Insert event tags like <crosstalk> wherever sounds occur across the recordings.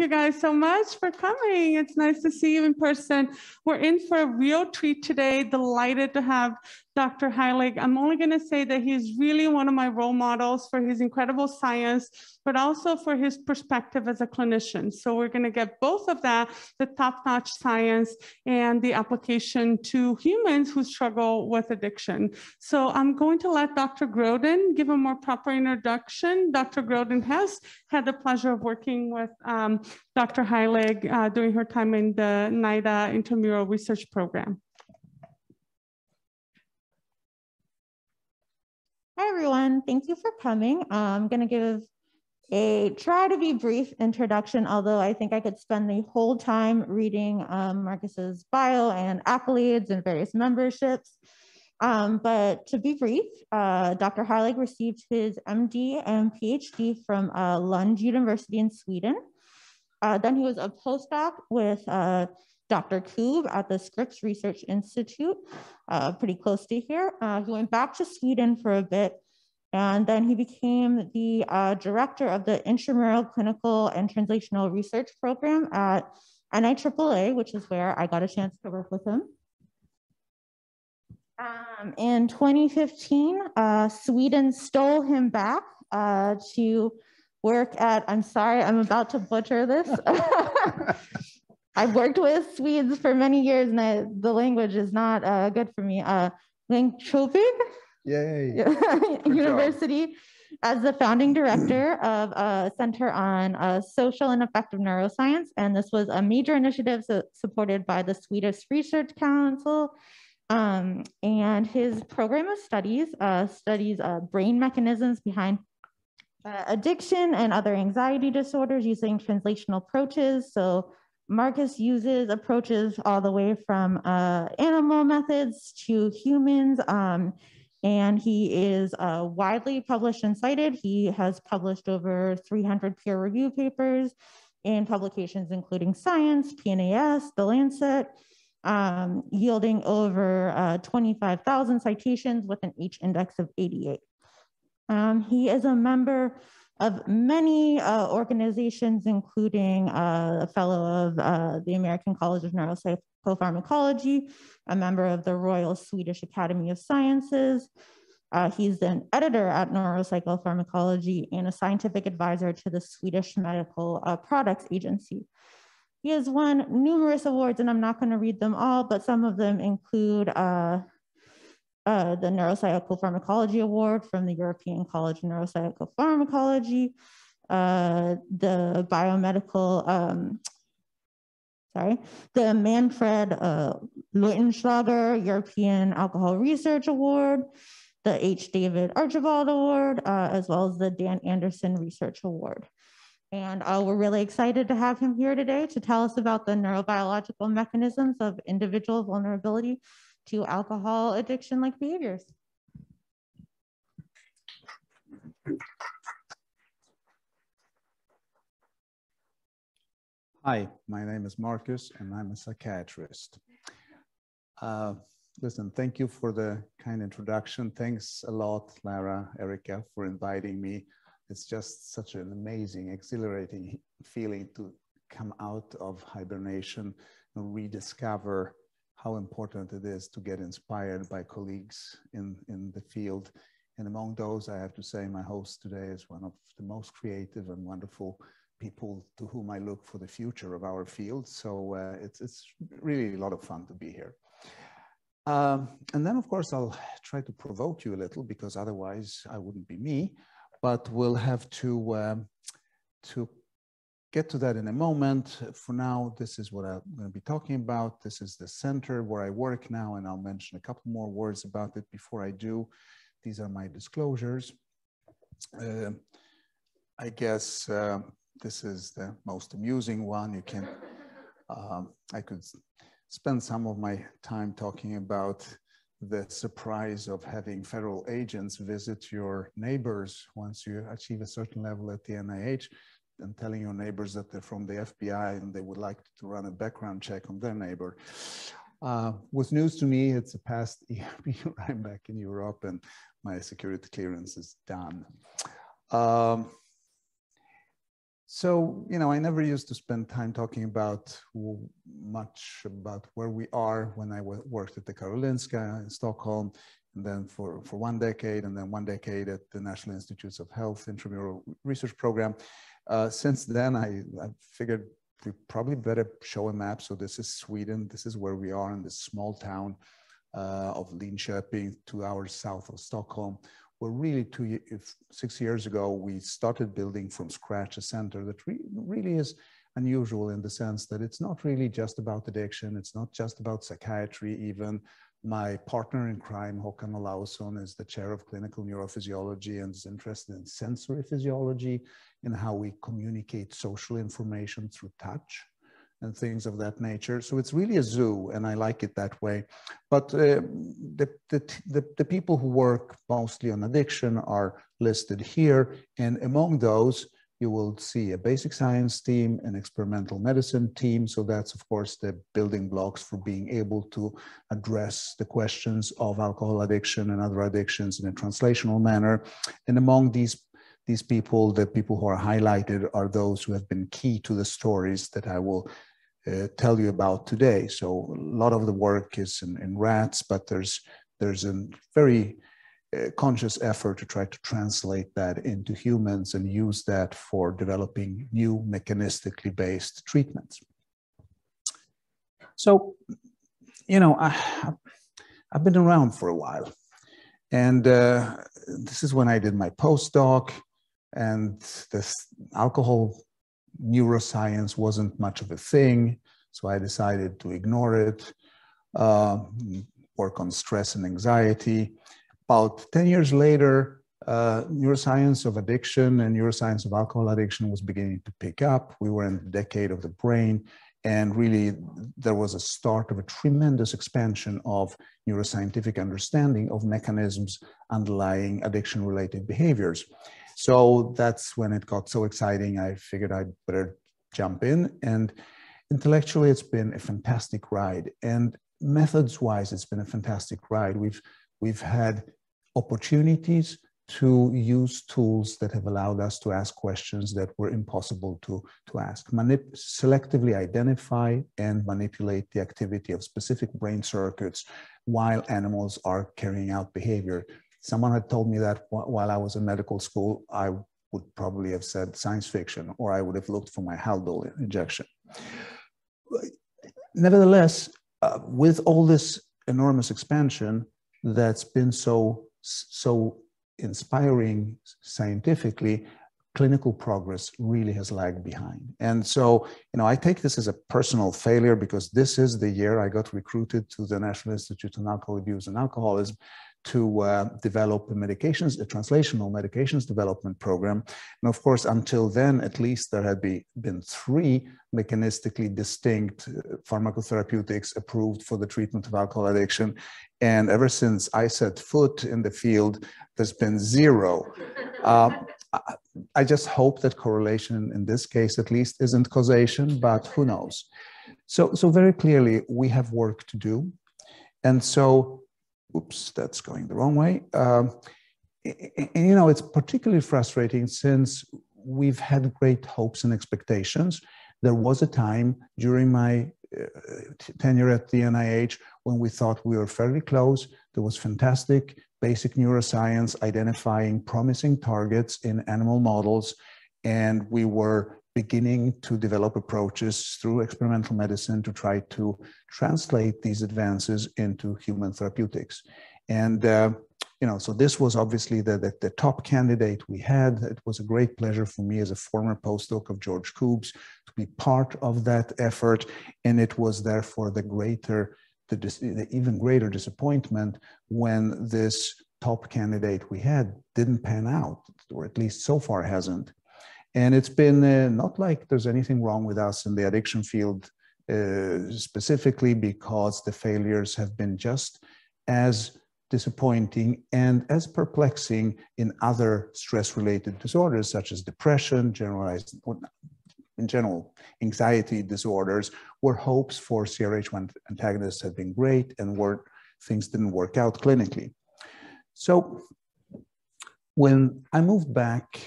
you guys so much for coming. It's nice to see you in person. We're in for a real treat today. Delighted to have Dr. Heilig. I'm only going to say that he's really one of my role models for his incredible science, but also for his perspective as a clinician. So we're going to get both of that, the top-notch science and the application to humans who struggle with addiction. So I'm going to let Dr. Groden give a more proper introduction. Dr. Groden has had the pleasure of working with um, Dr. Heilig uh, during her time in the NIDA intramural research program. Hi, everyone. Thank you for coming. Uh, I'm going to give a try to be brief introduction, although I think I could spend the whole time reading um, Marcus's bio and accolades and various memberships. Um, but to be brief, uh, Dr. Heilig received his MD and PhD from uh, Lund University in Sweden. Uh, then he was a postdoc with uh, Dr. Koob at the Scripps Research Institute, uh, pretty close to here. Uh, he went back to Sweden for a bit, and then he became the uh, director of the Intramural Clinical and Translational Research Program at NIAAA, which is where I got a chance to work with him. Um, in 2015, uh, Sweden stole him back uh, to work at, I'm sorry, I'm about to butcher this. <laughs> <laughs> I've worked with Swedes for many years and I, the language is not uh, good for me. Uh, Linköping Yay. <laughs> University as the founding director of a Center on uh, Social and Affective Neuroscience. And this was a major initiative so, supported by the Swedish Research Council. Um, and his program of studies uh, studies uh, brain mechanisms behind uh, addiction and other anxiety disorders using translational approaches. So Marcus uses approaches all the way from uh, animal methods to humans, um, and he is uh, widely published and cited. He has published over 300 peer review papers in publications including Science, PNAS, The Lancet, um, yielding over uh, 25,000 citations with an H index of 88. Um, he is a member of many uh, organizations, including uh, a fellow of uh, the American College of Neuropsychopharmacology, a member of the Royal Swedish Academy of Sciences. Uh, he's an editor at Neuropsychopharmacology and a scientific advisor to the Swedish Medical uh, Products Agency. He has won numerous awards, and I'm not going to read them all, but some of them include uh, the Neuropsychopharmacology Award from the European College of Neuropsychopharmacology, uh, the biomedical, um, sorry, the Manfred uh, Leutenschlager European Alcohol Research Award, the H. David Archibald Award, uh, as well as the Dan Anderson Research Award. And uh, we're really excited to have him here today to tell us about the neurobiological mechanisms of individual vulnerability to alcohol addiction like behaviors. Hi, my name is Marcus and I'm a psychiatrist. Uh, listen, thank you for the kind introduction. Thanks a lot, Lara, Erica, for inviting me. It's just such an amazing, exhilarating feeling to come out of hibernation and rediscover how important it is to get inspired by colleagues in, in the field. And among those, I have to say my host today is one of the most creative and wonderful people to whom I look for the future of our field. So uh, it's, it's really a lot of fun to be here. Um, and then, of course, I'll try to provoke you a little because otherwise I wouldn't be me. But we'll have to um, to get to that in a moment. For now, this is what I'm going to be talking about. This is the center where I work now, and I'll mention a couple more words about it before I do. These are my disclosures. Uh, I guess uh, this is the most amusing one. You can, um, I could spend some of my time talking about the surprise of having federal agents visit your neighbors once you achieve a certain level at the NIH and telling your neighbors that they're from the FBI and they would like to run a background check on their neighbor. Uh, was news to me. It's a past <laughs> year. I'm back in Europe and my security clearance is done. Um, so, you know, I never used to spend time talking about much about where we are when I worked at the Karolinska in Stockholm, and then for, for one decade, and then one decade at the National Institutes of Health Intramural Research Program. Uh, since then, I, I figured we probably better show a map. So this is Sweden. This is where we are in this small town uh, of Linköping, two hours south of Stockholm were really two, if six years ago, we started building from scratch a center that re really is unusual in the sense that it's not really just about addiction. It's not just about psychiatry even. My partner in crime, Håkan Olausson, is the chair of clinical neurophysiology and is interested in sensory physiology and how we communicate social information through touch and things of that nature. So it's really a zoo, and I like it that way. But uh, the, the, the, the, people who work mostly on addiction are listed here. And among those, you will see a basic science team, an experimental medicine team. So that's, of course, the building blocks for being able to address the questions of alcohol addiction and other addictions in a translational manner. And among these these people, the people who are highlighted are those who have been key to the stories that I will uh, tell you about today. So a lot of the work is in, in rats, but there's there's a very conscious effort to try to translate that into humans and use that for developing new mechanistically based treatments. So, you know, I, I've been around for a while. And uh, this is when I did my postdoc, and this alcohol neuroscience wasn't much of a thing, so I decided to ignore it, uh, work on stress and anxiety. About 10 years later, uh, neuroscience of addiction and neuroscience of alcohol addiction was beginning to pick up. We were in the decade of the brain, and really there was a start of a tremendous expansion of neuroscientific understanding of mechanisms underlying addiction related behaviors. So that's when it got so exciting. I figured I'd better jump in. And intellectually, it's been a fantastic ride. And methods wise, it's been a fantastic ride. We've, we've had opportunities to use tools that have allowed us to ask questions that were impossible to, to ask. Manip selectively identify and manipulate the activity of specific brain circuits while animals are carrying out behavior someone had told me that while I was in medical school, I would probably have said science fiction, or I would have looked for my Haldol injection. Nevertheless, uh, with all this enormous expansion that's been so so inspiring scientifically, clinical progress really has lagged behind. And so, you know, I take this as a personal failure because this is the year I got recruited to the National Institute on Alcohol Abuse and Alcoholism to uh, develop medications, a translational medications development program. And of course, until then, at least there had be, been three mechanistically distinct uh, pharmacotherapeutics approved for the treatment of alcohol addiction. And ever since I set foot in the field, there's been zero. Uh, I just hope that correlation in this case, at least, isn't causation, but who knows? So, so very clearly, we have work to do. And so oops, that's going the wrong way. Um, and, you know, it's particularly frustrating since we've had great hopes and expectations. There was a time during my uh, tenure at the NIH when we thought we were fairly close. There was fantastic basic neuroscience identifying promising targets in animal models, and we were beginning to develop approaches through experimental medicine to try to translate these advances into human therapeutics. And, uh, you know, so this was obviously the, the, the, top candidate we had. It was a great pleasure for me as a former postdoc of George Koob's to be part of that effort. And it was therefore the greater, the, the even greater disappointment when this top candidate we had didn't pan out, or at least so far hasn't. And it's been uh, not like there's anything wrong with us in the addiction field uh, specifically because the failures have been just as disappointing and as perplexing in other stress related disorders such as depression, generalized, in general, anxiety disorders, where hopes for CRH1 antagonists had been great and where things didn't work out clinically. So when I moved back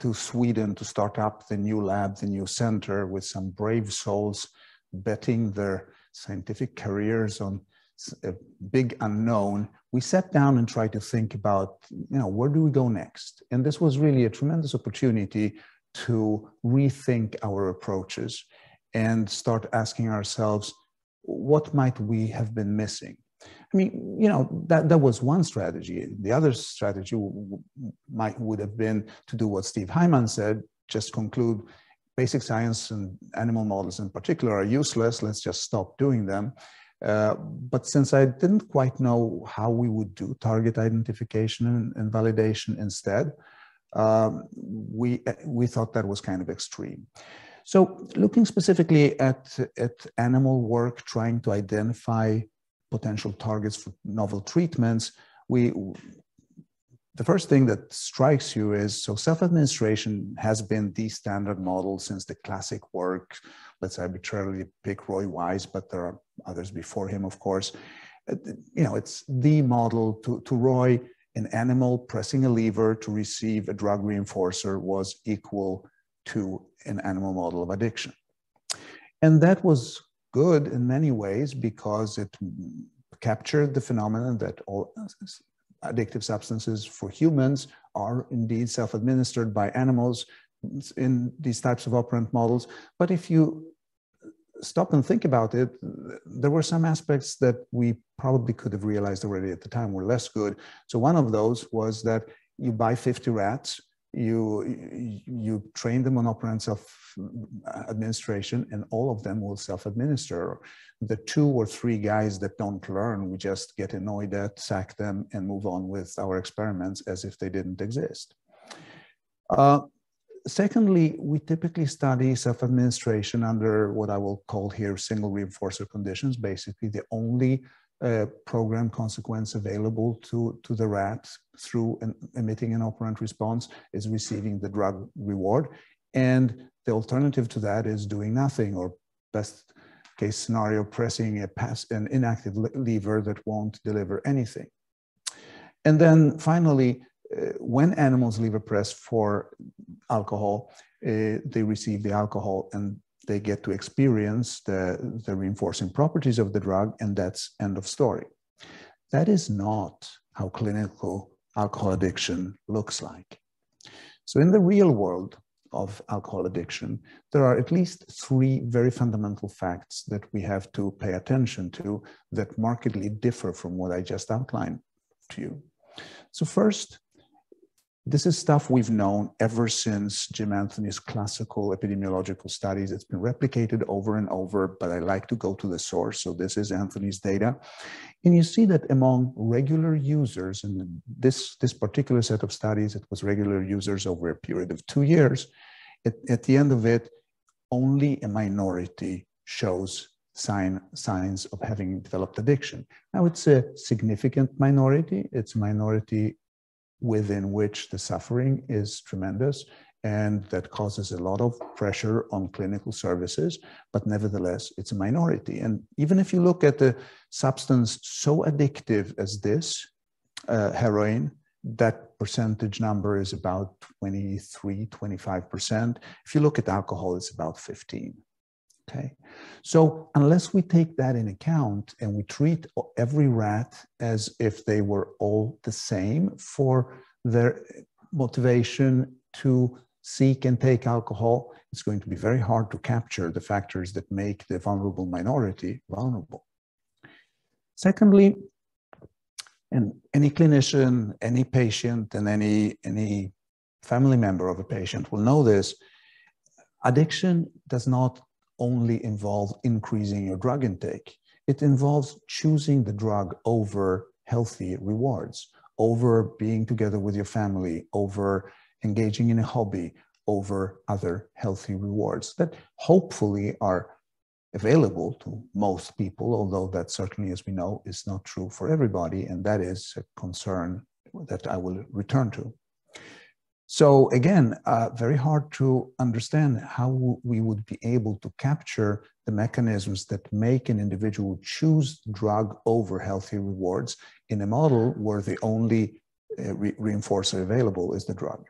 to Sweden to start up the new lab, the new center with some brave souls betting their scientific careers on a big unknown, we sat down and tried to think about, you know, where do we go next? And this was really a tremendous opportunity to rethink our approaches and start asking ourselves, what might we have been missing? I mean, you know, that, that was one strategy. The other strategy might would have been to do what Steve Hyman said, just conclude basic science and animal models in particular are useless. Let's just stop doing them. Uh, but since I didn't quite know how we would do target identification and, and validation instead, um, we, we thought that was kind of extreme. So looking specifically at, at animal work, trying to identify potential targets for novel treatments, we, the first thing that strikes you is, so self-administration has been the standard model since the classic work, let's arbitrarily pick Roy Wise, but there are others before him, of course. Uh, you know, it's the model to, to Roy, an animal pressing a lever to receive a drug reinforcer was equal to an animal model of addiction. And that was good in many ways because it captured the phenomenon that all addictive substances for humans are indeed self-administered by animals in these types of operant models. But if you stop and think about it, there were some aspects that we probably could have realized already at the time were less good. So one of those was that you buy 50 rats, you, you train them on operant self-administration and all of them will self-administer. The two or three guys that don't learn, we just get annoyed at, sack them and move on with our experiments as if they didn't exist. Uh, secondly, we typically study self-administration under what I will call here single reinforcer conditions, basically the only program consequence available to, to the rat through an, emitting an operant response is receiving the drug reward. And the alternative to that is doing nothing or best case scenario, pressing a pass, an inactive lever that won't deliver anything. And then finally, uh, when animals lever press for alcohol, uh, they receive the alcohol and they get to experience the, the reinforcing properties of the drug, and that's end of story. That is not how clinical alcohol addiction looks like. So in the real world of alcohol addiction, there are at least three very fundamental facts that we have to pay attention to that markedly differ from what I just outlined to you. So first, this is stuff we've known ever since Jim Anthony's classical epidemiological studies. It's been replicated over and over, but I like to go to the source. So this is Anthony's data. And you see that among regular users, and this, this particular set of studies, it was regular users over a period of two years. At, at the end of it, only a minority shows sign, signs of having developed addiction. Now it's a significant minority. It's a minority within which the suffering is tremendous and that causes a lot of pressure on clinical services, but nevertheless, it's a minority. And even if you look at the substance so addictive as this, uh, heroin, that percentage number is about 23, 25%. If you look at alcohol, it's about 15. Okay, so unless we take that in account and we treat every rat as if they were all the same for their motivation to seek and take alcohol, it's going to be very hard to capture the factors that make the vulnerable minority vulnerable. Secondly, and any clinician, any patient, and any, any family member of a patient will know this, addiction does not only involve increasing your drug intake. It involves choosing the drug over healthy rewards, over being together with your family, over engaging in a hobby, over other healthy rewards that hopefully are available to most people, although that certainly, as we know, is not true for everybody. And that is a concern that I will return to. So again, uh, very hard to understand how we would be able to capture the mechanisms that make an individual choose drug over healthy rewards in a model where the only uh, re reinforcer available is the drug.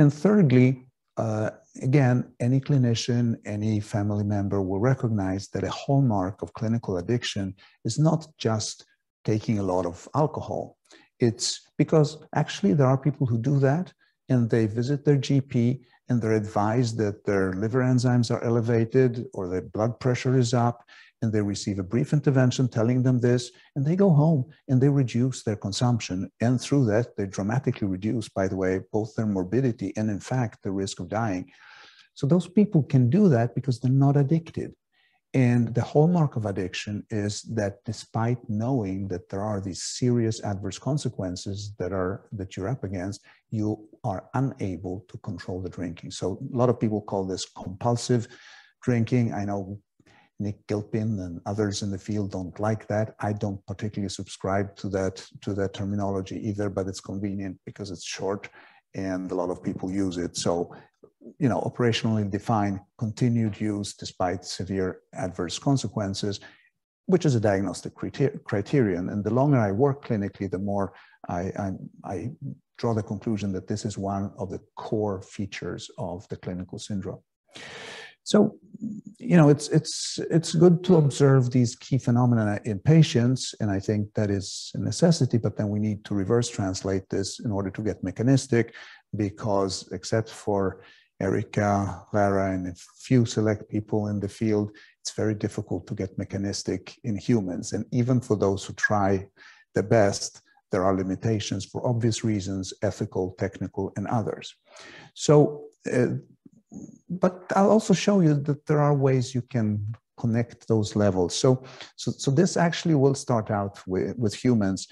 And thirdly, uh, again, any clinician, any family member will recognize that a hallmark of clinical addiction is not just taking a lot of alcohol. It's because actually there are people who do that and they visit their GP and they're advised that their liver enzymes are elevated or their blood pressure is up and they receive a brief intervention telling them this and they go home and they reduce their consumption. And through that they dramatically reduce by the way both their morbidity and in fact the risk of dying. So those people can do that because they're not addicted and the hallmark of addiction is that despite knowing that there are these serious adverse consequences that are that you're up against, you are unable to control the drinking. So a lot of people call this compulsive drinking. I know Nick Gilpin and others in the field don't like that. I don't particularly subscribe to that to that terminology either, but it's convenient because it's short and a lot of people use it. So you know, operationally define continued use despite severe adverse consequences, which is a diagnostic criterion. And the longer I work clinically, the more I, I, I draw the conclusion that this is one of the core features of the clinical syndrome. So, you know, it's it's it's good to observe these key phenomena in patients, and I think that is a necessity. But then we need to reverse translate this in order to get mechanistic, because except for Erica, Lara, and a few select people in the field, it's very difficult to get mechanistic in humans. And even for those who try the best, there are limitations for obvious reasons, ethical, technical, and others. So, uh, but I'll also show you that there are ways you can connect those levels. So, so, so this actually will start out with, with humans.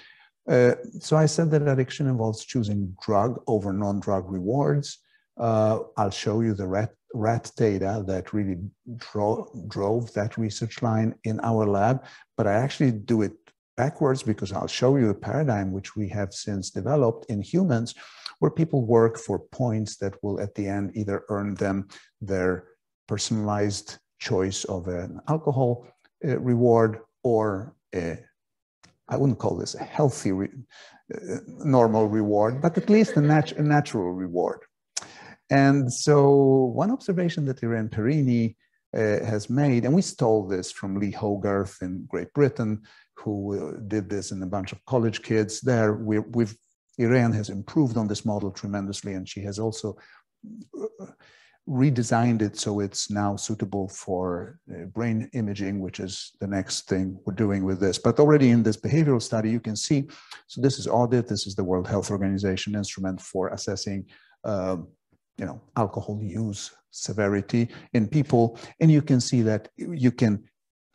Uh, so I said that addiction involves choosing drug over non-drug rewards. Uh, I'll show you the rat, rat data that really dro drove that research line in our lab, but I actually do it backwards because I'll show you a paradigm which we have since developed in humans where people work for points that will at the end either earn them their personalized choice of an alcohol uh, reward or a I wouldn't call this a healthy, re, uh, normal reward, but at least a, nat a natural reward. And so one observation that Irene Perini uh, has made, and we stole this from Lee Hogarth in Great Britain, who uh, did this in a bunch of college kids there. We, Irene has improved on this model tremendously, and she has also uh, redesigned it so it's now suitable for uh, brain imaging, which is the next thing we're doing with this. But already in this behavioral study, you can see, so this is AUDIT, this is the World Health Organization instrument for assessing um, you know, alcohol use severity in people. And you can see that you can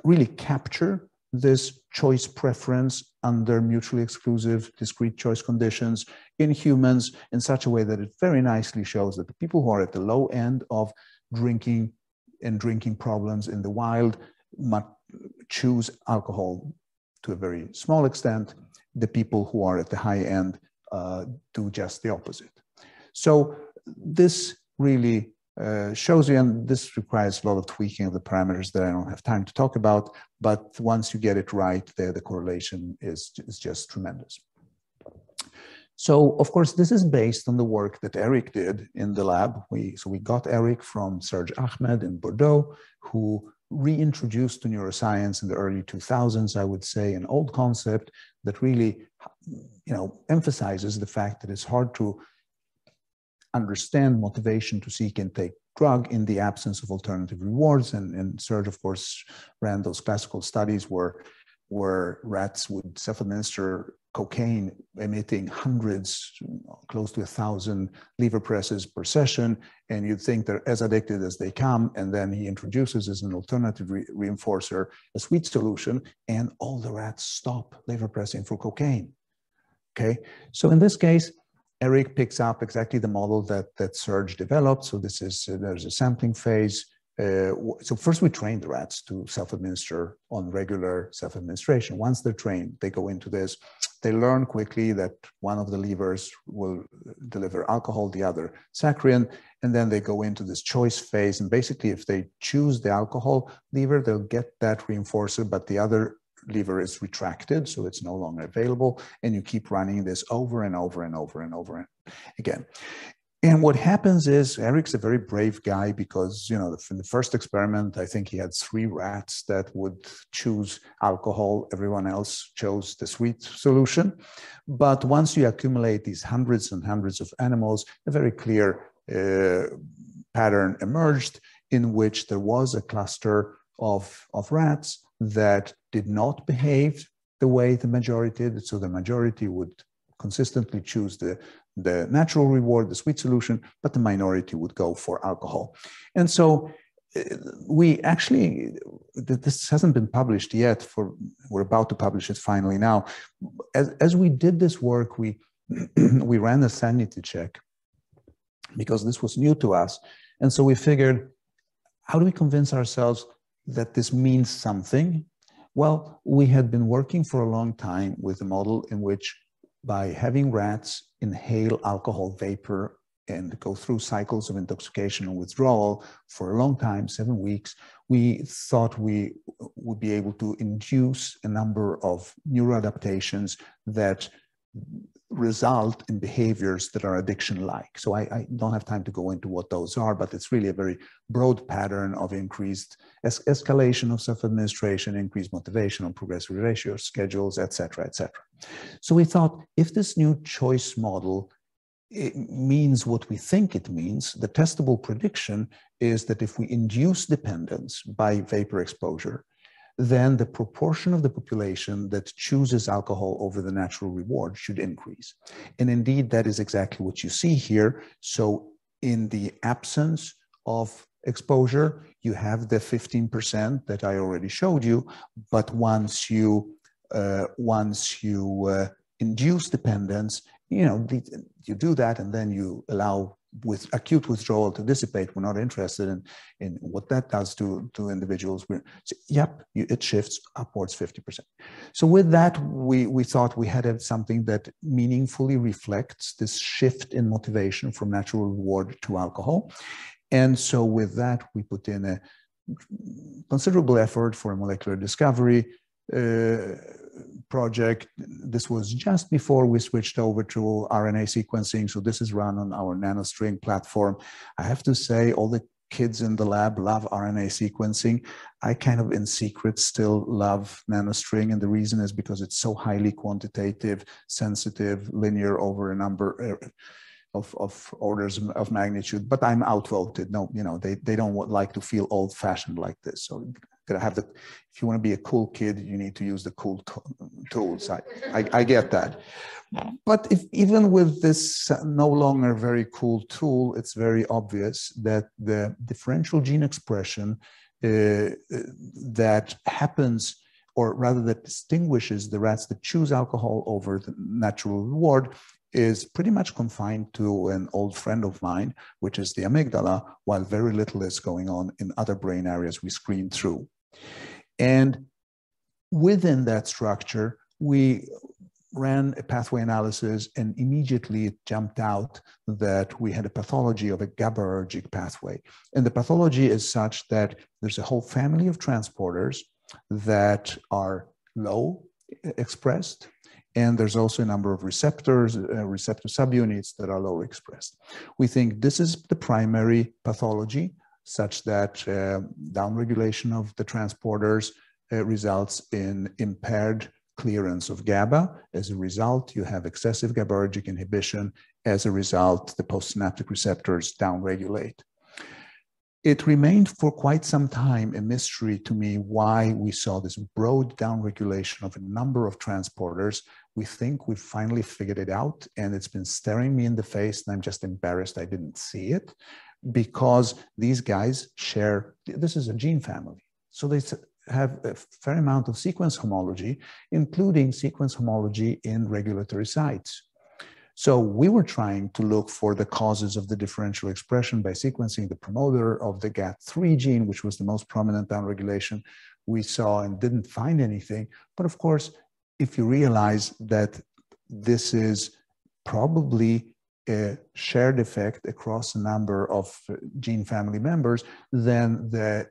really capture this choice preference under mutually exclusive discrete choice conditions in humans in such a way that it very nicely shows that the people who are at the low end of drinking and drinking problems in the wild might choose alcohol to a very small extent. The people who are at the high end uh, do just the opposite. So this really uh, shows you, and this requires a lot of tweaking of the parameters that I don't have time to talk about, but once you get it right, there the correlation is, is just tremendous. So of course, this is based on the work that Eric did in the lab. We, so we got Eric from Serge Ahmed in Bordeaux, who reintroduced to neuroscience in the early 2000s, I would say, an old concept that really you know, emphasizes the fact that it's hard to understand motivation to seek and take drug in the absence of alternative rewards. And, and Serge, of course, ran those classical studies where, where rats would self-administer cocaine emitting hundreds, close to a thousand lever presses per session. And you'd think they're as addicted as they come. And then he introduces as an alternative re reinforcer a sweet solution and all the rats stop lever pressing for cocaine. Okay, so in this case, Eric picks up exactly the model that, that Serge developed. So this is, uh, there's a sampling phase. Uh, so first we train the rats to self-administer on regular self-administration. Once they're trained, they go into this. They learn quickly that one of the levers will deliver alcohol, the other saccharin, and then they go into this choice phase. And basically, if they choose the alcohol lever, they'll get that reinforcer, but the other lever is retracted, so it's no longer available, and you keep running this over and over and over and over again. and what happens is Eric's a very brave guy because, you know, in the first experiment, I think he had three rats that would choose alcohol. Everyone else chose the sweet solution. But once you accumulate these hundreds and hundreds of animals, a very clear uh, pattern emerged in which there was a cluster of, of rats that did not behave the way the majority did. So the majority would consistently choose the, the natural reward, the sweet solution, but the minority would go for alcohol. And so uh, we actually, this hasn't been published yet, for we're about to publish it finally now. As, as we did this work, we, <clears throat> we ran a sanity check because this was new to us. And so we figured, how do we convince ourselves that this means something? Well, we had been working for a long time with a model in which by having rats inhale alcohol vapor and go through cycles of intoxication and withdrawal for a long time, seven weeks, we thought we would be able to induce a number of neuroadaptations that result in behaviors that are addiction-like. So I, I, don't have time to go into what those are, but it's really a very broad pattern of increased es escalation of self-administration, increased motivation on progressive ratio schedules, et cetera, et cetera. So we thought if this new choice model means what we think it means, the testable prediction is that if we induce dependence by vapor exposure, then the proportion of the population that chooses alcohol over the natural reward should increase. And indeed, that is exactly what you see here. So in the absence of exposure, you have the 15% that I already showed you, but once you uh, once you uh, induce dependence, you know, you do that and then you allow with acute withdrawal to dissipate. We're not interested in, in what that does to, to individuals. We're, so, yep, you, it shifts upwards 50%. So with that, we, we thought we had something that meaningfully reflects this shift in motivation from natural reward to alcohol. And so with that, we put in a considerable effort for a molecular discovery, uh, project. This was just before we switched over to RNA sequencing. So this is run on our NanoString platform. I have to say all the kids in the lab love RNA sequencing. I kind of in secret still love NanoString. And the reason is because it's so highly quantitative, sensitive, linear over a number uh, of, of orders of magnitude, but I'm outvoted. No, you know, they, they don't want, like to feel old fashioned like this. So gotta have the if you want to be a cool kid you need to use the cool tools I, I, I get that but if even with this no longer very cool tool it's very obvious that the differential gene expression uh, that happens or rather that distinguishes the rats that choose alcohol over the natural reward is pretty much confined to an old friend of mine, which is the amygdala, while very little is going on in other brain areas we screen through. And within that structure, we ran a pathway analysis and immediately it jumped out that we had a pathology of a GABAergic pathway. And the pathology is such that there's a whole family of transporters that are low expressed. And there's also a number of receptors, uh, receptor subunits that are low expressed. We think this is the primary pathology such that uh, downregulation of the transporters uh, results in impaired clearance of GABA. As a result, you have excessive GABAergic inhibition. As a result, the postsynaptic receptors downregulate. It remained for quite some time a mystery to me why we saw this broad downregulation of a number of transporters. We think we've finally figured it out, and it's been staring me in the face, and I'm just embarrassed I didn't see it because these guys share, this is a gene family. So they have a fair amount of sequence homology, including sequence homology in regulatory sites. So we were trying to look for the causes of the differential expression by sequencing the promoter of the GAT3 gene, which was the most prominent downregulation we saw and didn't find anything. But of course, if you realize that this is probably a shared effect across a number of uh, gene family members, then the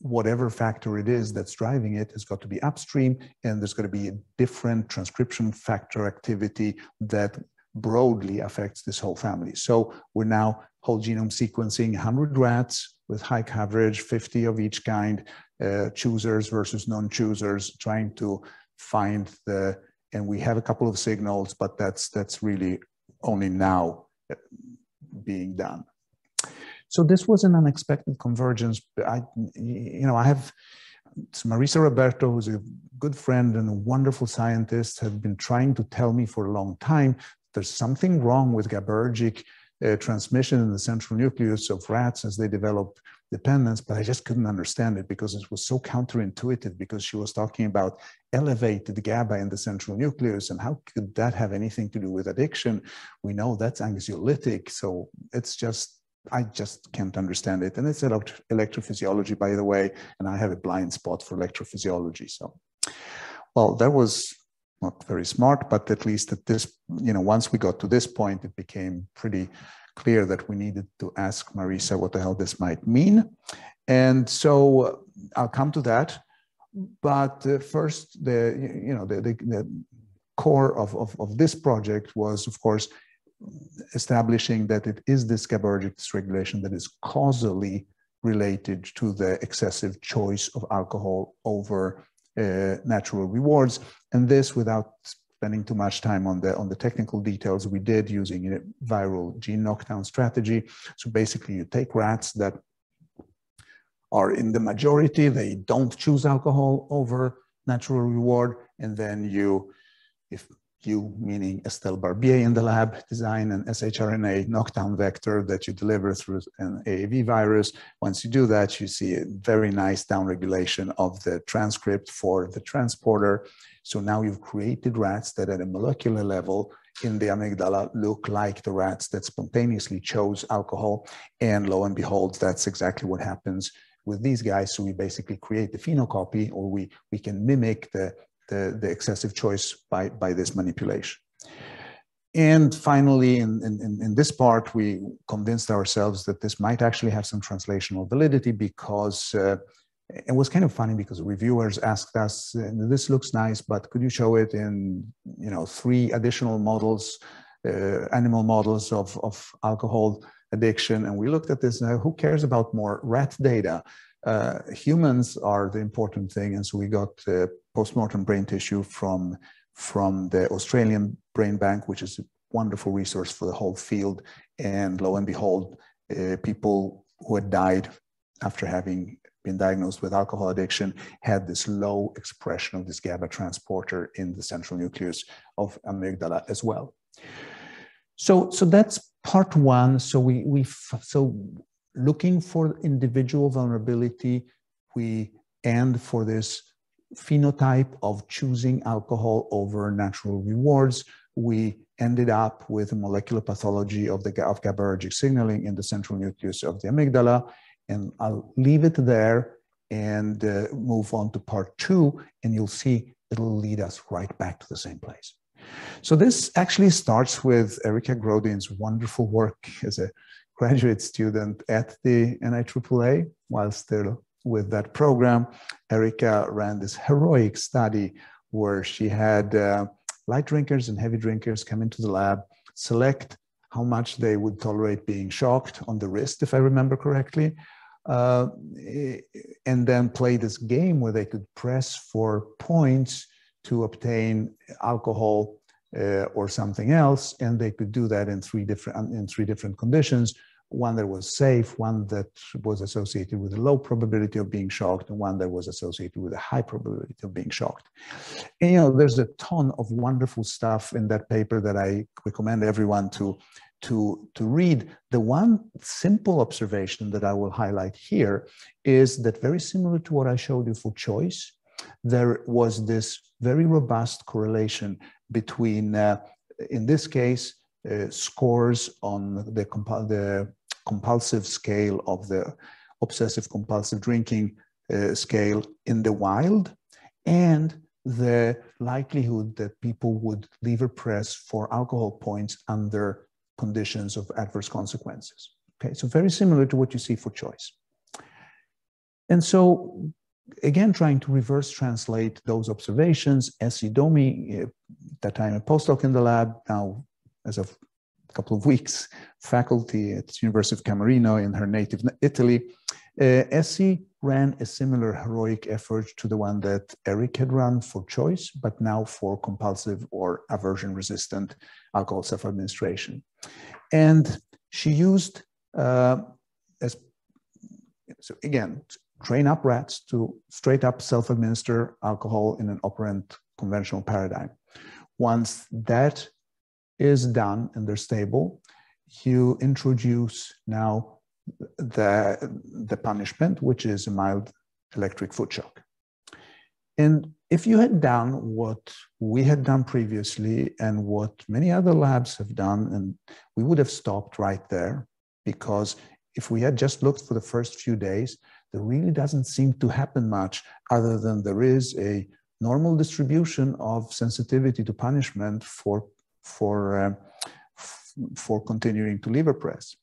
whatever factor it is that's driving it has got to be upstream, and there's got to be a different transcription factor activity that broadly affects this whole family. So we're now whole genome sequencing 100 rats with high coverage, 50 of each kind, uh, choosers versus non-choosers, trying to find the, and we have a couple of signals, but that's, that's really only now uh, being done. So this was an unexpected convergence. I, you know, I have Marisa Roberto, who's a good friend and a wonderful scientist, have been trying to tell me for a long time there's something wrong with GABAergic uh, transmission in the central nucleus of rats as they develop dependence, but I just couldn't understand it because it was so counterintuitive because she was talking about elevated GABA in the central nucleus and how could that have anything to do with addiction? We know that's anxiolytic, so it's just I just can't understand it. And it's electrophysiology, by the way, and I have a blind spot for electrophysiology. So, well, that was not very smart, but at least at this, you know, once we got to this point, it became pretty clear that we needed to ask Marisa what the hell this might mean. And so uh, I'll come to that. But first, the, you know, the, the, the core of, of, of this project was, of course, establishing that it is this GABAergic dysregulation that is causally related to the excessive choice of alcohol over uh, natural rewards. And this without spending too much time on the on the technical details. We did using a viral gene knockdown strategy. So basically you take rats that are in the majority they don't choose alcohol over natural reward and then you if you, meaning Estelle Barbier in the lab, design an shRNA knockdown vector that you deliver through an AAV virus. Once you do that, you see a very nice downregulation of the transcript for the transporter. So now you've created rats that at a molecular level in the amygdala look like the rats that spontaneously chose alcohol. And lo and behold, that's exactly what happens with these guys. So we basically create the phenocopy or we, we can mimic the the, the excessive choice by, by this manipulation. And finally, in, in, in, this part, we convinced ourselves that this might actually have some translational validity because uh, it was kind of funny because reviewers asked us, this looks nice, but could you show it in, you know, three additional models, uh, animal models of, of alcohol addiction? And we looked at this, uh, who cares about more rat data? Uh, humans are the important thing. And so we got uh, postmortem brain tissue from, from the Australian Brain Bank, which is a wonderful resource for the whole field. And lo and behold, uh, people who had died after having been diagnosed with alcohol addiction had this low expression of this GABA transporter in the central nucleus of amygdala as well. So, so that's part one. So we, we so looking for individual vulnerability, we and for this phenotype of choosing alcohol over natural rewards, we ended up with a molecular pathology of the of GABAergic signaling in the central nucleus of the amygdala. And I'll leave it there and uh, move on to part two, and you'll see it'll lead us right back to the same place. So this actually starts with Erica Grodin's wonderful work as a graduate student at the NIAAA while still with that program, Erica ran this heroic study where she had uh, light drinkers and heavy drinkers come into the lab, select how much they would tolerate being shocked on the wrist, if I remember correctly, uh, and then play this game where they could press for points to obtain alcohol uh, or something else, and they could do that in three different in three different conditions one that was safe, one that was associated with a low probability of being shocked, and one that was associated with a high probability of being shocked. And, you know, there's a ton of wonderful stuff in that paper that I recommend everyone to, to, to read. The one simple observation that I will highlight here is that very similar to what I showed you for choice, there was this very robust correlation between, uh, in this case, uh, scores on the, the compulsive scale of the obsessive compulsive drinking uh, scale in the wild and the likelihood that people would lever press for alcohol points under conditions of adverse consequences. Okay, so very similar to what you see for choice. And so again, trying to reverse translate those observations, Essie Domi, uh, that time a postdoc in the lab, now as of couple of weeks, faculty at University of Camerino in her native Italy. Uh, Essie ran a similar heroic effort to the one that Eric had run for choice, but now for compulsive or aversion resistant alcohol self-administration. And she used, uh, as so again, train up rats to straight up self-administer alcohol in an operant conventional paradigm. Once that is done and they're stable, you introduce now the, the punishment, which is a mild electric foot shock. And if you had done what we had done previously and what many other labs have done, and we would have stopped right there because if we had just looked for the first few days, there really doesn't seem to happen much other than there is a normal distribution of sensitivity to punishment for, for, uh, for continuing to lever press.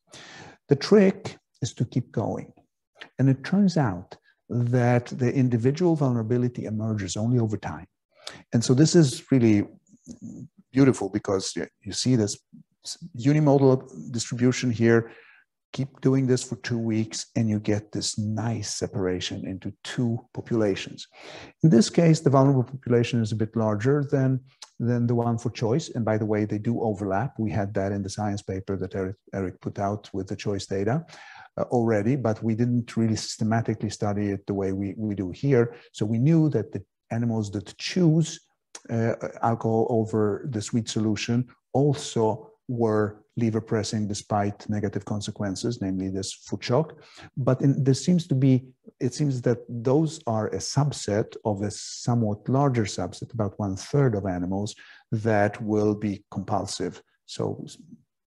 The trick is to keep going. And it turns out that the individual vulnerability emerges only over time. And so this is really beautiful because you see this unimodal distribution here keep doing this for two weeks and you get this nice separation into two populations. In this case, the vulnerable population is a bit larger than, than the one for choice. And by the way, they do overlap. We had that in the science paper that Eric, Eric put out with the choice data uh, already, but we didn't really systematically study it the way we, we do here. So we knew that the animals that choose uh, alcohol over the sweet solution also were lever pressing despite negative consequences, namely this foot shock. But in, there seems to be, it seems that those are a subset of a somewhat larger subset, about one third of animals that will be compulsive. So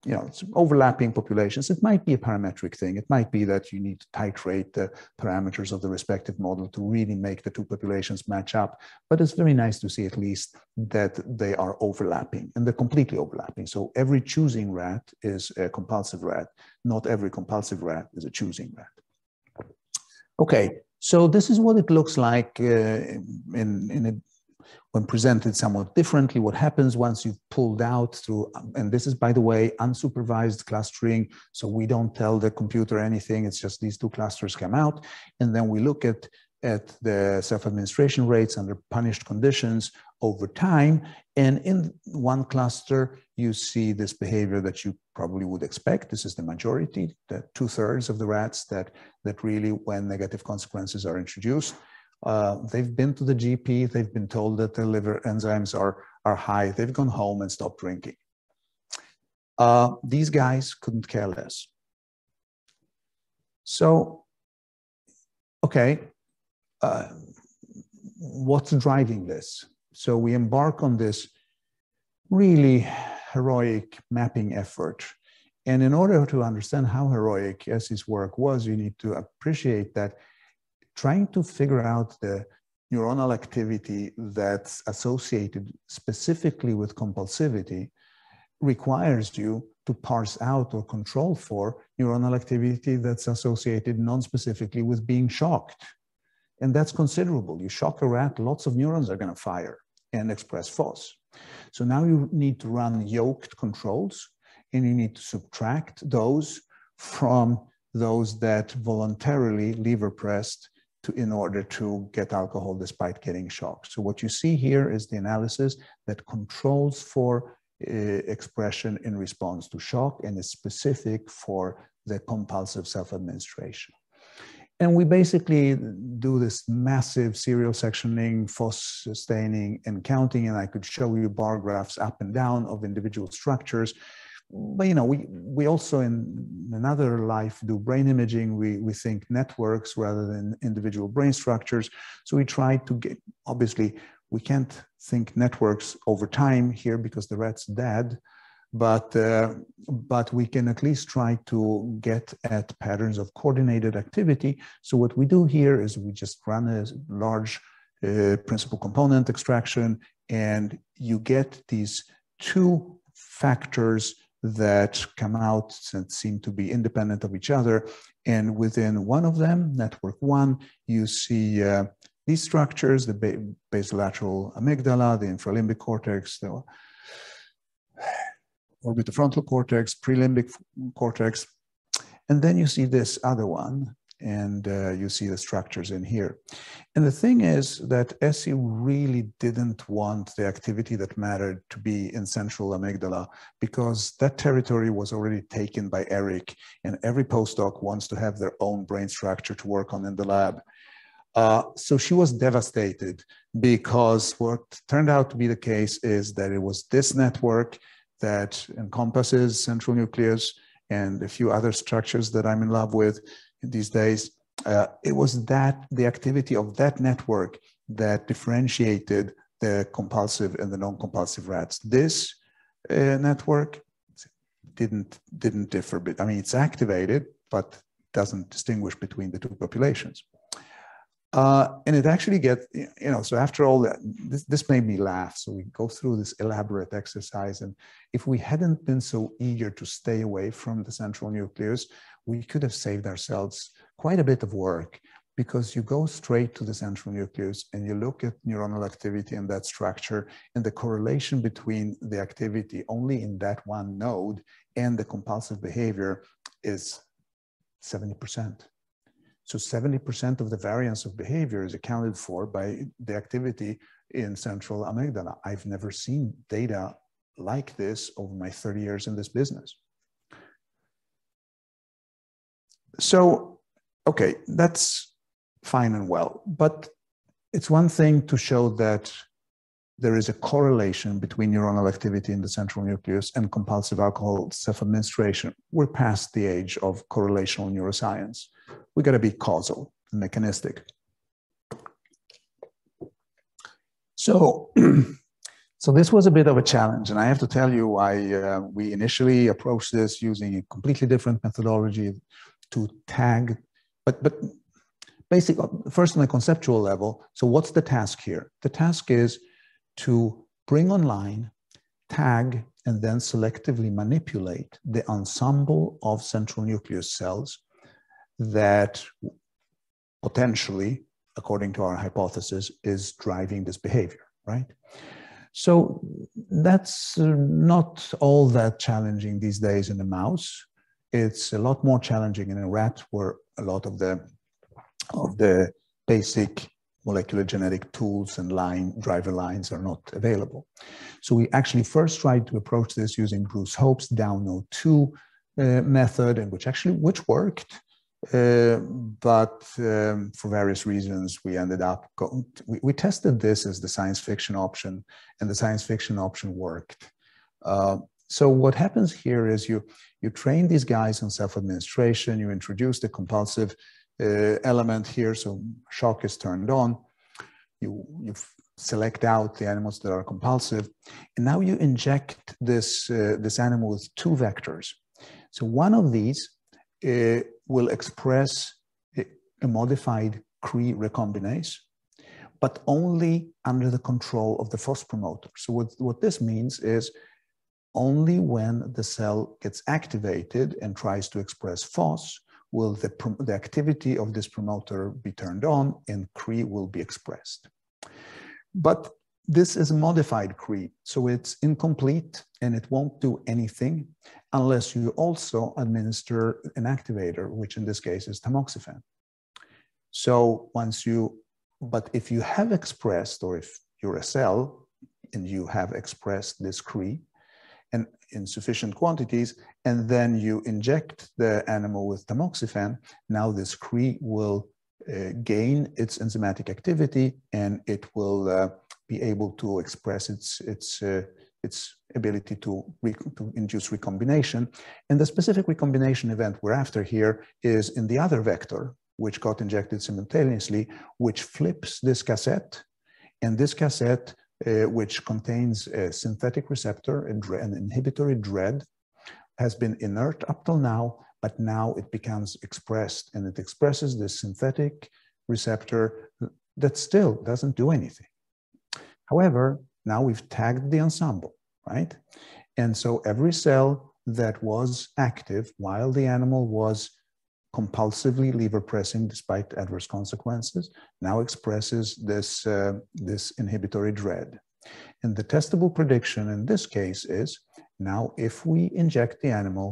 you know, it's overlapping populations. It might be a parametric thing. It might be that you need to titrate the parameters of the respective model to really make the two populations match up. But it's very nice to see at least that they are overlapping and they're completely overlapping. So every choosing rat is a compulsive rat. Not every compulsive rat is a choosing rat. Okay, so this is what it looks like uh, in, in a when presented somewhat differently, what happens once you've pulled out through, and this is, by the way, unsupervised clustering, so we don't tell the computer anything, it's just these two clusters come out, and then we look at, at the self-administration rates under punished conditions over time, and in one cluster, you see this behavior that you probably would expect. This is the majority, the two thirds of the rats that, that really, when negative consequences are introduced, uh, they've been to the GP, they've been told that their liver enzymes are, are high, they've gone home and stopped drinking. Uh, these guys couldn't care less. So, okay, uh, what's driving this? So we embark on this really heroic mapping effort. And in order to understand how heroic Essie's work was, you need to appreciate that trying to figure out the neuronal activity that's associated specifically with compulsivity requires you to parse out or control for neuronal activity that's associated non-specifically with being shocked. And that's considerable. You shock a rat, lots of neurons are going to fire and express FOS. So now you need to run yoked controls and you need to subtract those from those that voluntarily lever pressed to, in order to get alcohol despite getting shocked. So what you see here is the analysis that controls for uh, expression in response to shock and is specific for the compulsive self-administration. And we basically do this massive serial sectioning, FOS staining, and counting, and I could show you bar graphs up and down of individual structures but you know, we we also in another life do brain imaging. We we think networks rather than individual brain structures. So we try to get obviously we can't think networks over time here because the rat's dead, but uh, but we can at least try to get at patterns of coordinated activity. So what we do here is we just run a large uh, principal component extraction, and you get these two factors that come out and seem to be independent of each other. And within one of them, network one, you see uh, these structures, the ba basolateral amygdala, the infralimbic cortex, the orbitofrontal cortex, prelimbic cortex, and then you see this other one, and uh, you see the structures in here. And the thing is that Essie really didn't want the activity that mattered to be in central amygdala because that territory was already taken by Eric, and every postdoc wants to have their own brain structure to work on in the lab. Uh, so she was devastated because what turned out to be the case is that it was this network that encompasses central nucleus and a few other structures that I'm in love with these days. Uh, it was that the activity of that network that differentiated the compulsive and the non-compulsive rats. This uh, network didn't didn't differ. I mean, it's activated, but doesn't distinguish between the two populations. Uh, and it actually gets, you know, so after all that, this, this made me laugh. So we go through this elaborate exercise. And if we hadn't been so eager to stay away from the central nucleus, we could have saved ourselves quite a bit of work because you go straight to the central nucleus and you look at neuronal activity in that structure and the correlation between the activity only in that one node and the compulsive behavior is 70%. So 70% of the variance of behavior is accounted for by the activity in central amygdala. I've never seen data like this over my 30 years in this business. So, okay, that's fine and well, but it's one thing to show that there is a correlation between neuronal activity in the central nucleus and compulsive alcohol self-administration. We're past the age of correlational neuroscience we got to be causal and mechanistic. So, <clears throat> so this was a bit of a challenge, and I have to tell you why uh, we initially approached this using a completely different methodology to tag, but but basically first on a conceptual level. So, what's the task here? The task is to bring online, tag, and then selectively manipulate the ensemble of central nucleus cells that potentially, according to our hypothesis, is driving this behavior, right? So that's uh, not all that challenging these days in a mouse. It's a lot more challenging in a rat where a lot of the of the basic molecular genetic tools and line driver lines are not available. So we actually first tried to approach this using Bruce Hope's DownNode2 uh, method, and which actually which worked. Uh, but um, for various reasons, we ended up going, we, we, tested this as the science fiction option, and the science fiction option worked. Uh, so what happens here is you you train these guys on self-administration. You introduce the compulsive element here, so shock is turned on. You you select out the animals that are compulsive, and now you inject this uh, this animal with two vectors. So one of these uh, will express a modified Cre recombinase, but only under the control of the FOS promoter. So what, what this means is only when the cell gets activated and tries to express FOS will the, the activity of this promoter be turned on and Cre will be expressed. But this is modified Cre, so it's incomplete and it won't do anything unless you also administer an activator, which in this case is tamoxifen. So once you, but if you have expressed, or if you're a cell and you have expressed this Cre and in sufficient quantities, and then you inject the animal with tamoxifen, now this Cre will uh, gain its enzymatic activity and it will uh, be able to express its, its uh, its ability to, to induce recombination. And the specific recombination event we're after here is in the other vector, which got injected simultaneously, which flips this cassette. And this cassette, Uh, which contains a synthetic receptor, and an inhibitory DREAD, has been inert up till now, but now it becomes expressed and it expresses this synthetic receptor that still doesn't do anything. However, now we've tagged the ensemble, right? And so every cell that was active while the animal was compulsively lever pressing despite adverse consequences now expresses this, uh, this inhibitory DREAD. And the testable prediction in this case is Now, if we inject the animal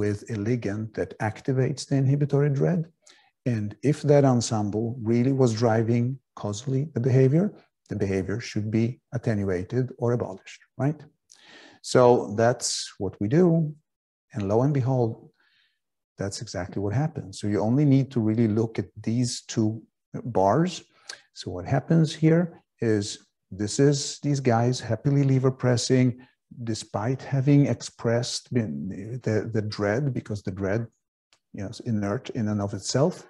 with a ligand that activates the inhibitory dread, and if that ensemble really was driving causally the behavior, the behavior should be attenuated or abolished, right? So that's what we do. And lo and behold, that's exactly what happens. So you only need to really look at these two bars. So what happens here is this is these guys happily lever pressing despite having expressed the, the dread because the dread you know, is inert in and of itself.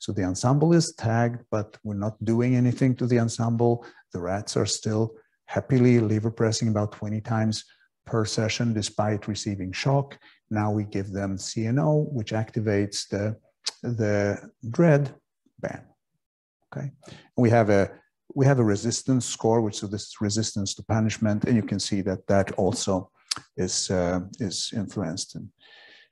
So the ensemble is tagged, but we're not doing anything to the ensemble. The rats are still happily lever pressing about 20 times per session despite receiving shock. Now we give them CNO, which activates the, the dread, bam, okay? we have a we have a resistance score, which is this resistance to punishment, and you can see that that also is uh, is influenced in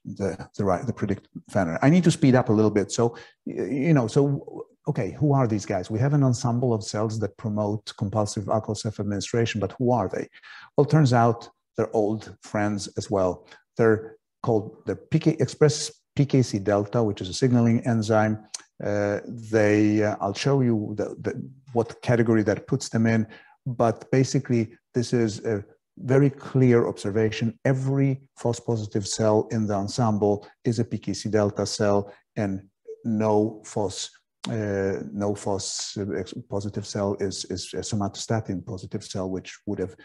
the the right the predicted manner. I need to speed up a little bit. So you know, so okay, who are these guys? We have an ensemble of cells that promote compulsive alcohol self-administration, but who are they? Well, turns out they're old friends as well. They're called the PK express PKC delta, which is a signaling enzyme. Uh, they, uh, I'll show you the, the, what category that puts them in, but basically this is a very clear observation. Every false positive cell in the ensemble is a PKC delta cell and no false uh, no false positive cell is, is a somatostatin positive cell, which would have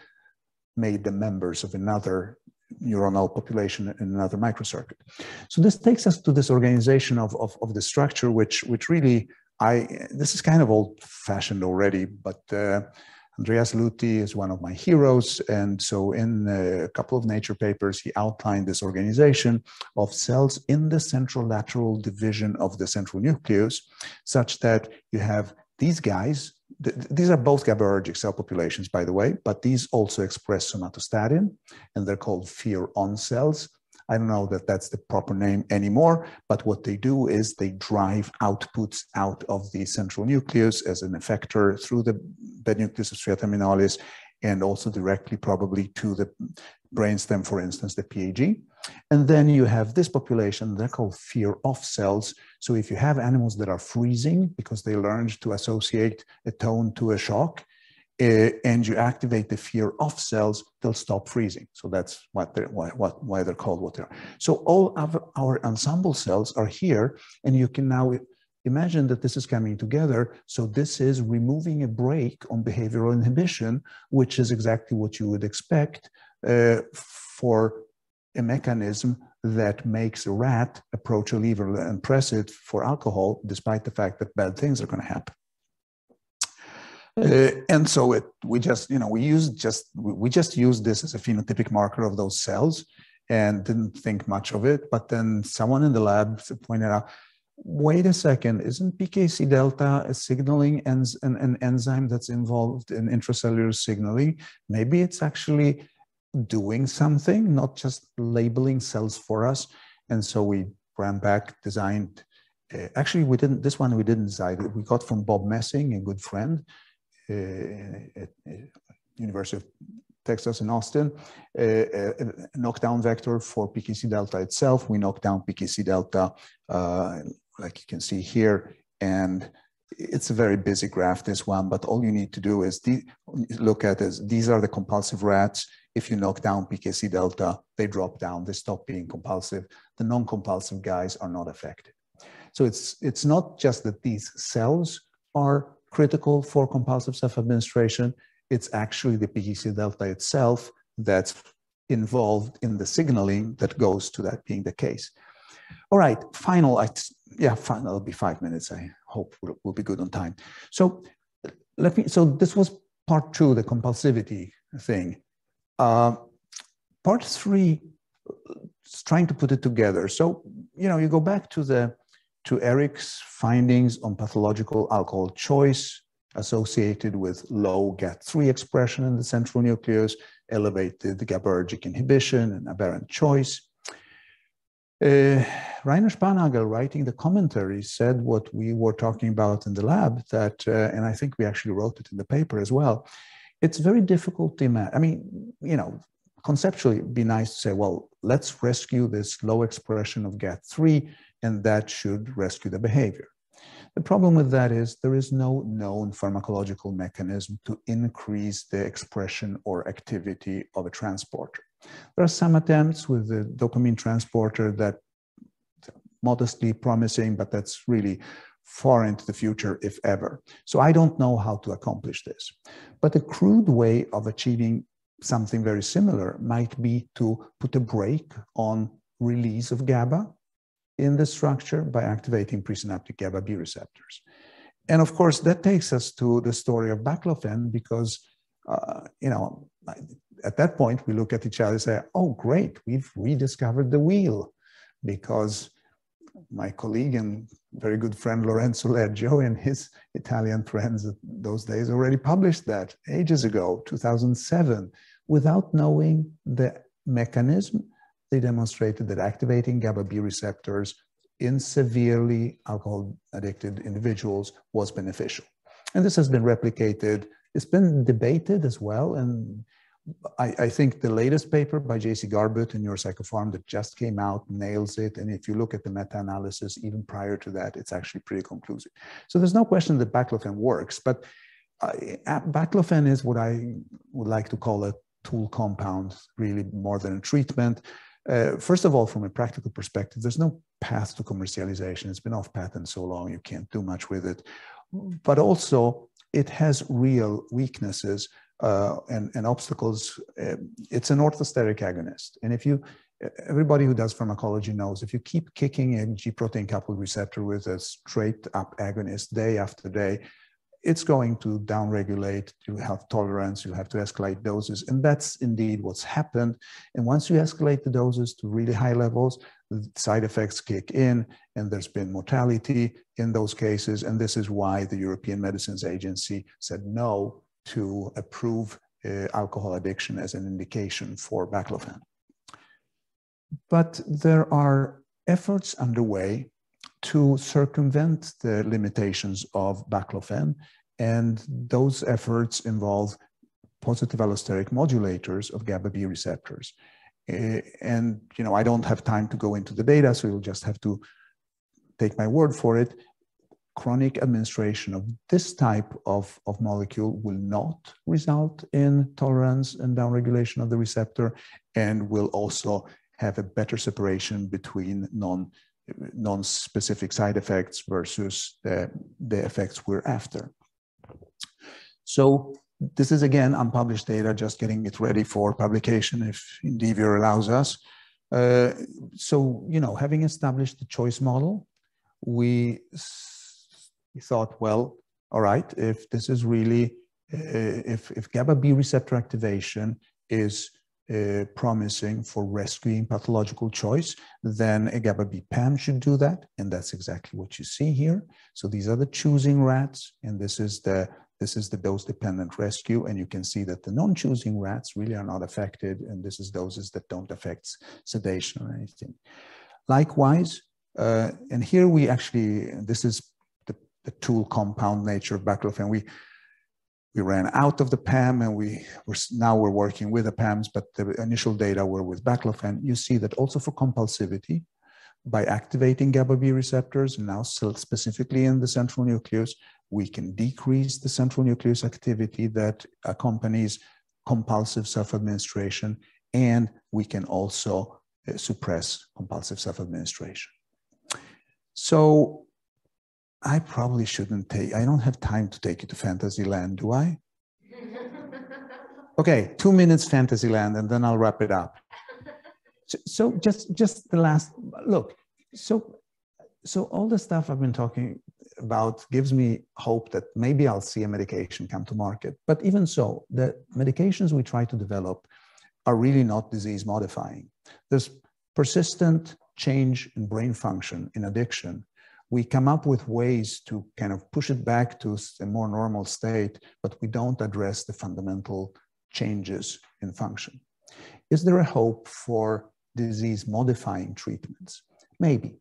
made the members of another neuronal population in another microcircuit. So this takes us to this organization of, of, of the structure, which, which really, I, this is kind of old fashioned already, but uh, Andreas Luthi is one of my heroes. And so in a couple of nature papers, he outlined this organization of cells in the central lateral division of the central nucleus, such that you have these guys th these are both GABAergic cell populations, by the way, but these also express somatostatin, and they're called fear-on cells. I don't know that that's the proper name anymore, but what they do is they drive outputs out of the central nucleus as an effector through the bed nucleus of striata terminalis and also directly probably to the brainstem, for instance, the PAG. And then you have this population, they're called fear off cells. So if you have animals that are freezing because they learned to associate a tone to a shock, uh, and you activate the fear off cells, they'll stop freezing. So that's what they're, why, what, why they're called what they are. So all of our ensemble cells are here, and you can now imagine that this is coming together. So this is removing a break on behavioral inhibition, which is exactly what you would expect uh, for a mechanism that makes a rat approach a lever and press it for alcohol, despite the fact that bad things are going to happen. Uh, and so it, we just, you know, we use just we just used this as a phenotypic marker of those cells, and didn't think much of it. But then someone in the lab pointed out, wait a second, isn't PKC delta a signaling enz an, an enzyme that's involved in intracellular signaling? Maybe it's actually doing something, not just labeling cells for us. And so we ran back, designed. Uh, actually, we didn't. This one we didn't design. We got from Bob Messing, a good friend uh, at, at University of Texas in Austin, uh, a, a knockdown vector for PKC delta itself. We knocked down PKC delta, uh, like you can see here, and it's a very busy graph, this one, but all you need to do is look at this. These are the compulsive rats if you knock down PKC delta, they drop down, they stop being compulsive. The non-compulsive guys are not affected. So it's, it's not just that these cells are critical for compulsive self-administration, it's actually the PKC delta itself that's involved in the signaling that goes to that being the case. All right, final, I, yeah, final, it'll be five minutes. I hope we'll, we'll be good on time. So let me, so this was part two, the compulsivity thing. Uh, part three, is trying to put it together. So, you know, you go back to the to Eric's findings on pathological alcohol choice associated with low GAT3 expression in the central nucleus, elevated GABAergic inhibition and aberrant choice. Uh, Rainer Spanagel, writing the commentary, said what we were talking about in the lab that, uh, and I think we actually wrote it in the paper as well, it's very difficult to imagine. I mean, you know, conceptually it'd be nice to say, well, let's rescue this low expression of GAT3 and that should rescue the behavior. The problem with that is there is no known pharmacological mechanism to increase the expression or activity of a transporter. There are some attempts with the dopamine transporter that modestly promising, but that's really far into the future, if ever. So I don't know how to accomplish this. But a crude way of achieving something very similar might be to put a brake on release of GABA in the structure by activating presynaptic GABA B receptors. And of course, that takes us to the story of baclofen because, uh, you know, at that point, we look at each other and say, oh, great, we've rediscovered the wheel because my colleague and very good friend Lorenzo Leggio and his Italian friends those days already published that ages ago, 2007, without knowing the mechanism. They demonstrated that activating GABA B receptors in severely alcohol addicted individuals was beneficial. And this has been replicated. It's been debated as well. And I, I, think the latest paper by J.C. Garbutt in Neuropsychopharm that just came out nails it. And if you look at the meta-analysis, even prior to that, it's actually pretty conclusive. So there's no question that baclofen works, but uh, baclofen is what I would like to call a tool compound, really more than a treatment. Uh, first of all, from a practical perspective, there's no path to commercialization. It's been off patent so long, you can't do much with it. But also, it has real weaknesses uh, and, and, obstacles. Uh, it's an orthosteric agonist. And if you, everybody who does pharmacology knows, if you keep kicking a G protein coupled receptor with a straight up agonist day after day, it's going to downregulate, you have tolerance, you have to escalate doses. And that's indeed what's happened. And once you escalate the doses to really high levels, side effects kick in, and there's been mortality in those cases. And this is why the European Medicines Agency said no to approve uh, alcohol addiction as an indication for baclofen. But there are efforts underway to circumvent the limitations of baclofen, and those efforts involve positive allosteric modulators of GABA B receptors. Uh, and you know, I don't have time to go into the data, so you'll just have to take my word for it chronic administration of this type of, of molecule will not result in tolerance and downregulation of the receptor and will also have a better separation between non, non-specific side effects versus the, the effects we're after. So this is again unpublished data, just getting it ready for publication if Indivior allows us. Uh, so, you know, having established the choice model, we we thought, well, all right, if this is really, uh, if, if GABA B receptor activation is uh, promising for rescuing pathological choice, then a GABA B PAM should do that. And that's exactly what you see here. So these are the choosing rats, and this is the this is the dose-dependent rescue, and you can see that the non-choosing rats really are not affected, and this is doses that don't affect sedation or anything. Likewise, uh, and here we actually, this is tool compound nature of baclofen. We we ran out of the PAM and we were now we're working with the PAMs, but the initial data were with baclofen. You see that also for compulsivity, by activating GABA B receptors, now specifically in the central nucleus, we can decrease the central nucleus activity that accompanies compulsive self-administration, and we can also uh, suppress compulsive self-administration. So I probably shouldn't take, I don't have time to take you to Fantasyland, do I? <laughs> okay, two minutes Fantasyland, and then I'll wrap it up. So, so just, just the last, look, so, so all the stuff I've been talking about gives me hope that maybe I'll see a medication come to market. But even so, the medications we try to develop are really not disease modifying. There's persistent change in brain function in addiction we come up with ways to kind of push it back to a more normal state, but we don't address the fundamental changes in function. Is there a hope for disease modifying treatments? Maybe.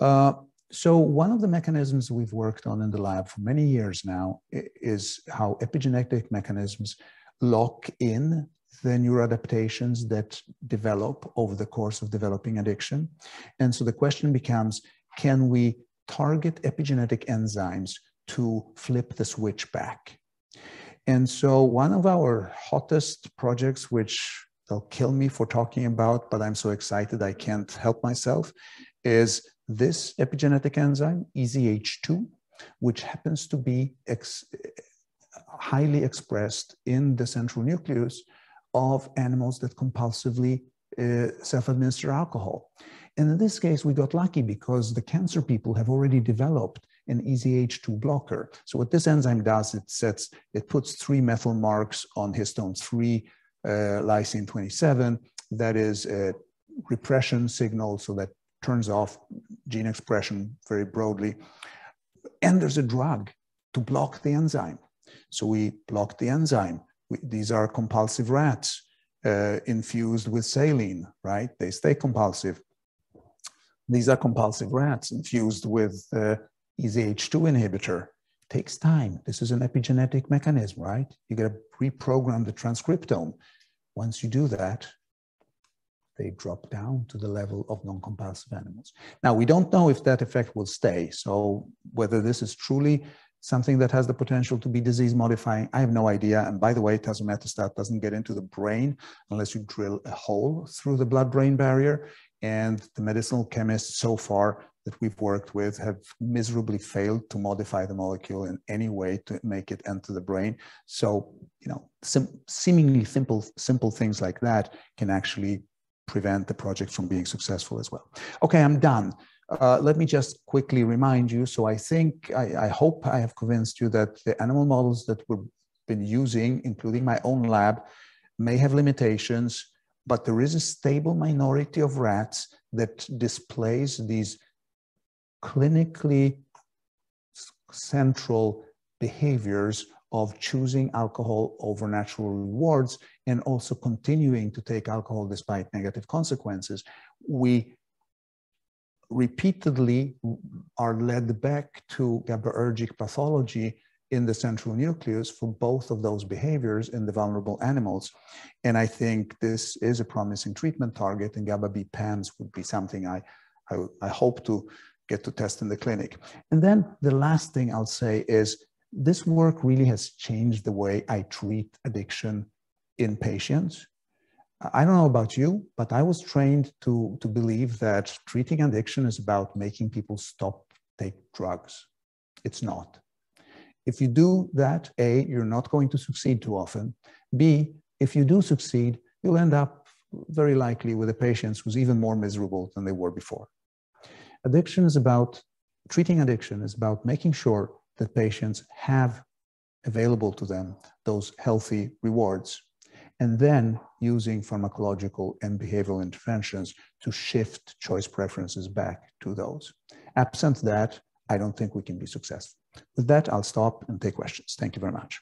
Uh, so one of the mechanisms we've worked on in the lab for many years now is how epigenetic mechanisms lock in the neuroadaptations that develop over the course of developing addiction. And so the question becomes, can we target epigenetic enzymes to flip the switch back? And so one of our hottest projects, which they'll kill me for talking about, but I'm so excited I can't help myself, is this epigenetic enzyme, EZH2, which happens to be ex highly expressed in the central nucleus of animals that compulsively uh, self-administer alcohol. And in this case, we got lucky because the cancer people have already developed an EZH2 blocker. So what this enzyme does, it sets, it puts three methyl marks on histone 3, uh, lysine 27. That is a repression signal, so that turns off gene expression very broadly. And there's a drug to block the enzyme. So we block the enzyme. We, these are compulsive rats uh, infused with saline, right? They stay compulsive. These are compulsive rats infused with uh, EZH2 inhibitor. Takes time. This is an epigenetic mechanism, right? You got to reprogram the transcriptome. Once you do that, they drop down to the level of non-compulsive animals. Now, we don't know if that effect will stay. So whether this is truly something that has the potential to be disease modifying, I have no idea. And by the way, tazemetostat doesn't get into the brain unless you drill a hole through the blood-brain barrier. And the medicinal chemists so far that we've worked with have miserably failed to modify the molecule in any way to make it enter the brain. So, you know, some seemingly simple, simple things like that can actually prevent the project from being successful as well. Okay, I'm done. Uh, let me just quickly remind you. So I think, I, I, hope I have convinced you that the animal models that we've been using, including my own lab, may have limitations, but there is a stable minority of rats that displays these clinically central behaviors of choosing alcohol over natural rewards and also continuing to take alcohol despite negative consequences, we repeatedly are led back to GABAergic pathology in the central nucleus for both of those behaviors in the vulnerable animals. And I think this is a promising treatment target and GABA B PAMs would be something I, I, I hope to get to test in the clinic. And then the last thing I'll say is this work really has changed the way I treat addiction in patients. I don't know about you, but I was trained to, to believe that treating addiction is about making people stop take drugs. It's not. If you do that, A, you're not going to succeed too often. B, if you do succeed, you'll end up very likely with a patient who's even more miserable than they were before. Addiction is about, treating addiction is about making sure that patients have available to them those healthy rewards and then using pharmacological and behavioral interventions to shift choice preferences back to those. Absent that, I don't think we can be successful. With that, I'll stop and take questions. Thank you very much.